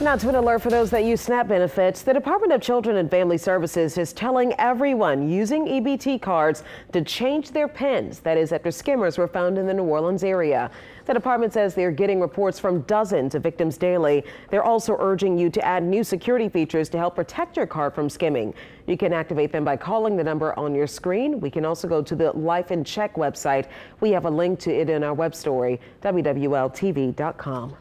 Now to an alert for those that use SNAP benefits, the Department of Children and Family Services is telling everyone using EBT cards to change their pins. That is after skimmers were found in the New Orleans area. The department says they're getting reports from dozens of victims daily. They're also urging you to add new security features to help protect your card from skimming. You can activate them by calling the number on your screen. We can also go to the Life In Check website. We have a link to it in our web story, WWLTV.com.